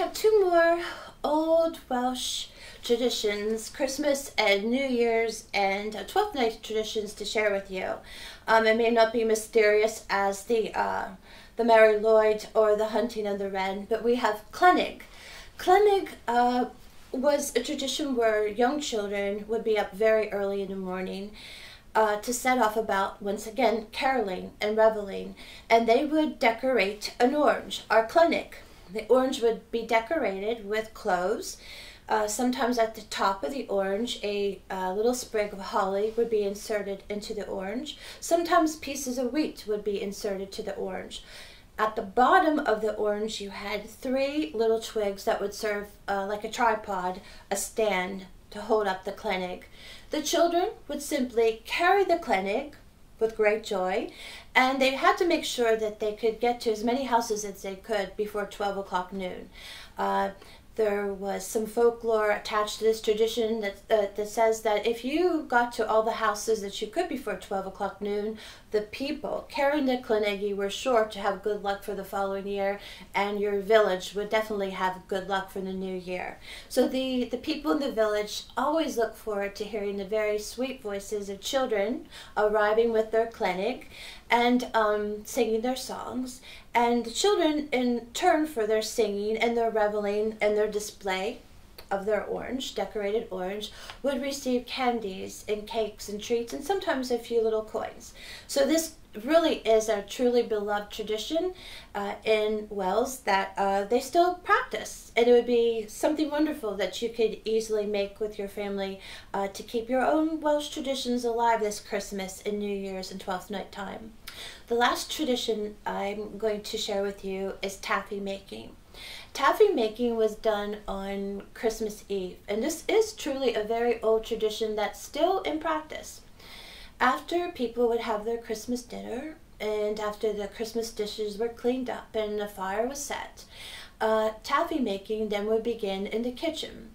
have two more old Welsh traditions, Christmas and New Year's and uh, Twelfth Night traditions to share with you. Um, it may not be mysterious as the uh, the Mari Lwyd or the hunting of the wren, but we have Calennig. Calennig uh, was a tradition where young children would be up very early in the morning uh, to set off about, once again, caroling and reveling, and they would decorate an orange, our Calennig. The orange would be decorated with cloves. Uh, sometimes at the top of the orange, a uh, little sprig of holly would be inserted into the orange. Sometimes pieces of wheat would be inserted to the orange. At the bottom of the orange, you had three little twigs that would serve uh, like a tripod, a stand to hold up the Calennig. The children would simply carry the Calennig with great joy, and they had to make sure that they could get to as many houses as they could before 12 o'clock noon. Uh, there was some folklore attached to this tradition that, uh, that says that if you got to all the houses that you could before 12 o'clock noon, the people carrying the Calennig were sure to have good luck for the following year, and your village would definitely have good luck for the new year. So the, the people in the village always look forward to hearing the very sweet voices of children arriving with their Calennig and um, singing their songs. And the children, in turn for their singing and their reveling and their display of their orange, decorated orange, would receive candies and cakes and treats and sometimes a few little coins. So this really is a truly beloved tradition uh, in Wales that uh, they still practice. And it would be something wonderful that you could easily make with your family uh, to keep your own Welsh traditions alive this Christmas and New Year's and Twelfth Night time. The last tradition I'm going to share with you is taffy making. Taffy making was done on Christmas Eve, and this is truly a very old tradition that's still in practice. After people would have their Christmas dinner, and after the Christmas dishes were cleaned up and the fire was set, uh, taffy making then would begin in the kitchen.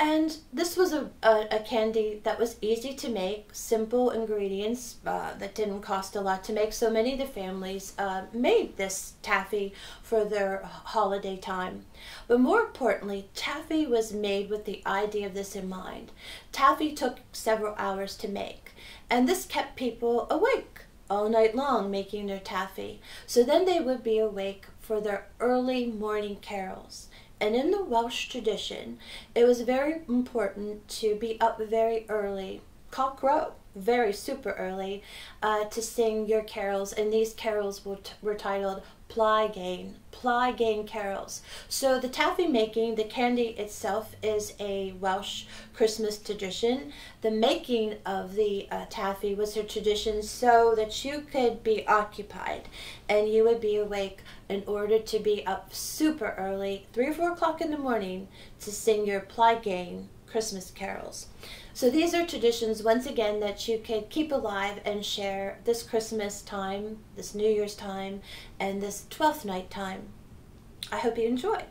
And this was a, a, a, candy that was easy to make, simple ingredients uh, that didn't cost a lot to make. So many of the families uh, made this taffy for their holiday time. But more importantly, taffy was made with the idea of this in mind. Taffy took several hours to make, and this kept people awake all night long making their taffy. So then they would be awake for their early morning carols. And in the Welsh tradition, it was very important to be up very early, cock crow, very super early, uh, to sing your carols. And these carols were, were titled Plygain, Plygain carols. So the taffy making, the candy itself is a Welsh Christmas tradition. The making of the uh, taffy was a tradition so that you could be occupied and you would be awake in order to be up super early, three or four o'clock in the morning, to sing your Plygain Christmas carols. So these are traditions, once again, that you could keep alive and share this Christmas time, this New Year's time, and this Twelfth Night time. I hope you enjoyed.